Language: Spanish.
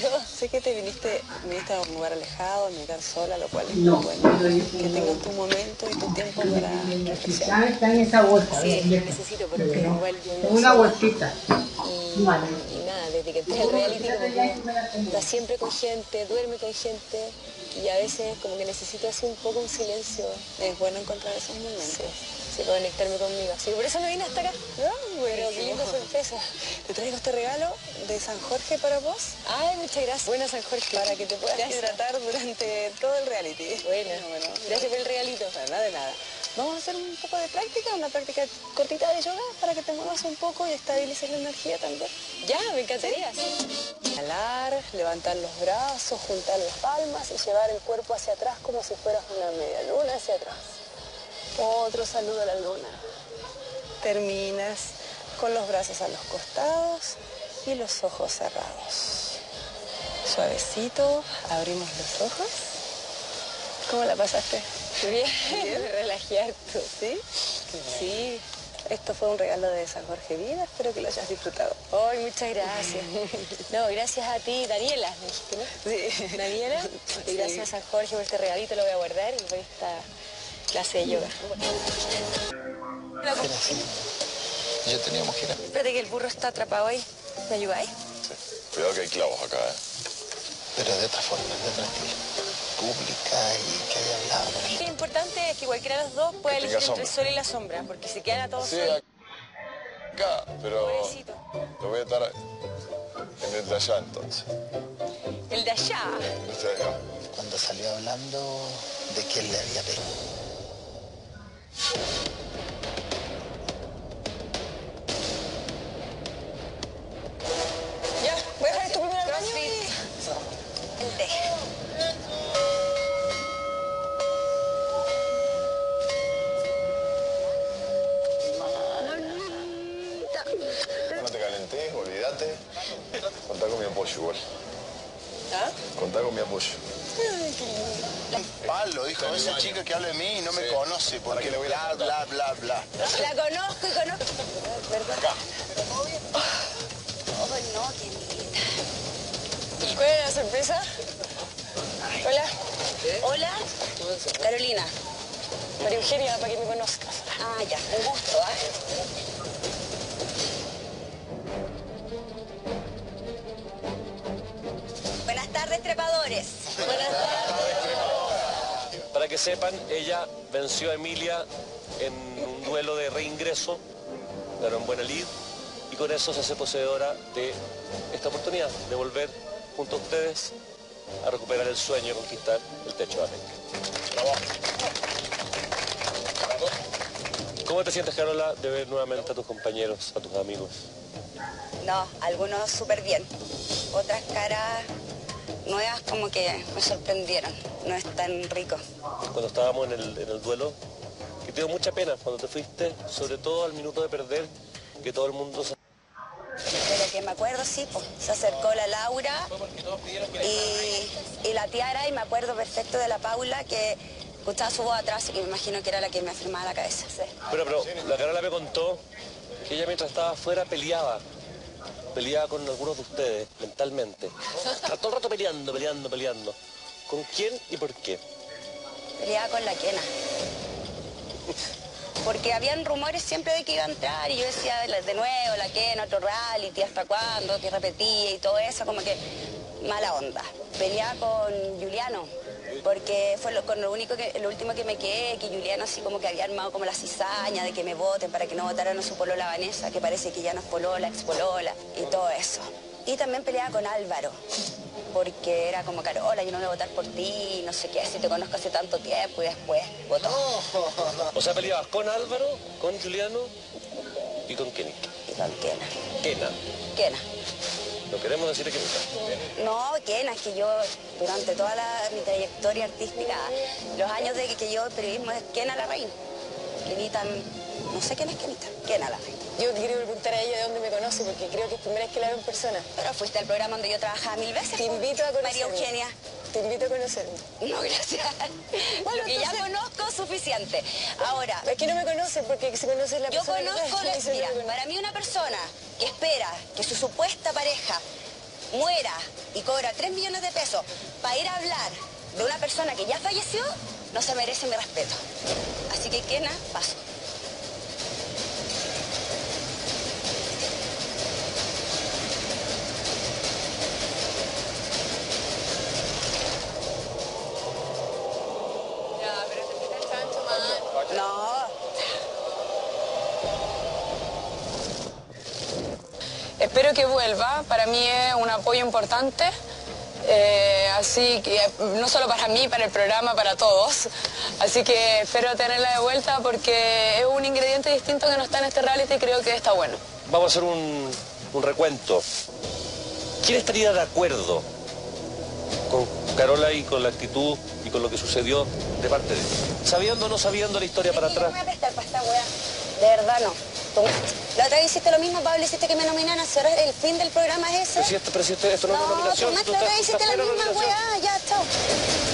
Yo sé que te viniste, viniste a un lugar alejado, a meditar sola, lo cual es No, muy bueno. Que tengas tu momento y tu tiempo para reflexionar. Ya está en esa bolsa. Sí, necesito porque Pero yo no Una bolsita. Y, Vale. y nada, desde que entré al reality como que está siempre con gente, duerme con gente y a veces como que necesito así un poco un silencio. Es bueno encontrar esos momentos. Sí, conectarme conmigo. Así que por eso me vine hasta acá. Pero qué linda sorpresa. Te traigo este regalo de San Jorge para vos. Ay, muchas gracias. Buena San Jorge. Para que te puedas hidratar durante todo el reality. Bueno, bueno. Gracias por el regalito. Nada de nada. Vamos a hacer un poco de práctica, una práctica cortita de yoga para que te muevas un poco y estabilices la energía también. Ya, me encantaría. Inhalar, levantar los brazos, juntar las palmas y llevar el cuerpo hacia atrás como si fueras una media luna hacia atrás. Otro saludo a la luna. Terminas con los brazos a los costados y los ojos cerrados. Suavecito, abrimos los ojos. ¿Cómo la pasaste? Bien, relajé harto, ¿sí? Sí. Esto fue un regalo de San Jorge Vida, espero que lo hayas disfrutado. Ay, muchas gracias. No, gracias a ti, Daniela, me dijiste, ¿no? Sí. Daniela, y gracias a San Jorge por este regalito, lo voy a guardar y por esta clase de yoga. Ya teníamos que ir. Espérate que el burro está atrapado ahí. ¿Me ayudáis? Cuidado que hay clavos acá, ¿eh? Pero de otra forma, de otra estilo. Pública y que haya hablado. Lo importante es que cualquiera de los dos pueda elegir entre el sol y la sombra, porque si quedan a todos Sí, sol, acá, pero pobrecito. lo voy a estar en el de allá entonces. El de allá. De. Cuando salió hablando de que él le había pegado. Contá con mi apoyo igual. ¿Ah? Contá con mi apoyo. Palo, dijo, esa chica que habla de mí no me Sí. conoce porque le voy a bla, bla, bla, bla. La conozco y conozco. Acá. Ay, no, qué linda. ¿Y cuál era la sorpresa? Hola. Hola, Carolina. María Eugenia, para que me conozcas. Ah, ya, un gusto, ¿ah? Que sepan, ella venció a Emilia en un duelo de reingreso, ganó en buena lid, y con eso se hace poseedora de esta oportunidad de volver junto a ustedes a recuperar el sueño de conquistar el techo de América. ¿Cómo te sientes, Carola, de ver nuevamente a tus compañeros, a tus amigos? No, algunos súper bien. Otras caras nuevas como que me sorprendieron. No es tan rico. Cuando estábamos en el, en el duelo, que te dio mucha pena cuando te fuiste, sobre todo al minuto de perder, que todo el mundo se... Pero que me acuerdo, sí, po, se acercó la Laura y, y la tiara y me acuerdo perfecto de la Paula que escuchaba su voz atrás y me imagino que era la que me afirmaba la cabeza. sí. Pero, pero la Carola me contó que ella mientras estaba afuera peleaba. Peleaba con algunos de ustedes mentalmente. Está todo el rato peleando, peleando, peleando. ¿Con quién y por qué? Peleaba con la quena. Porque habían rumores siempre de que iba a entrar y yo decía de de nuevo, la quena, otro reality, hasta cuándo, que repetía y todo eso, como que mala onda. Peleaba con Juliano, porque fue lo, con lo único que, lo último que me quedé, que Juliano así como que había armado como la cizaña de que me voten para que no votaran a su polola Vanessa, que parece que ya no es polola, ex polola, y todo eso. Y también peleaba con Álvaro, porque era como, Carola, yo no voy a votar por ti, no sé qué, si te conozco hace tanto tiempo y después votó. O sea, peleabas con Álvaro, con Juliano y con Kenny. Y con Kena. Kena. Kena. No queremos decir que No, Kena, es que yo durante toda la- mi trayectoria artística, los años de que, que yo periodismo es Kena la reina. Kenita, no sé quién es Kenita, Kena la reina. Yo quiero preguntar a ella de dónde me conoce, porque creo que es primera vez que la veo en persona. Pero fuiste al programa donde yo trabajaba mil veces. Te po. invito a conocerme. María Eugenia. Te invito a conocerme. No, gracias. Bueno, que ya conozco suficiente. Ahora, Es que no me conoce porque se conoce la yo persona que conozco, la- mira, conoce. para mí una persona que espera que su supuesta pareja muera y cobra 3 millones de pesos para ir a hablar de una persona que ya falleció, no se merece mi respeto. Así que, Kena, paso. Ya, pero te fuiste al chancho, man. No, Espero que vuelva, para mí es un apoyo importante, eh, así que no solo para mí, para el programa, para todos. Así que espero tenerla de vuelta porque es un ingrediente distinto que no está en este reality y creo que está bueno. Vamos a hacer un, un recuento. ¿Quién estaría de acuerdo con Carola y con la actitud y con lo que sucedió de parte de ella? Sabiendo o no sabiendo la historia para que atrás. yo me voy a prestar para esta weá. De verdad no. Tú- La otra vez hiciste lo mismo, Pablo, hiciste que me nominaran. Si ahora el fin del programa es ese. Pero si esto, pero si esto, esto no, es No, nominación. tú tú más la otra vez hiciste la misma nominación. weá. Ya, chao.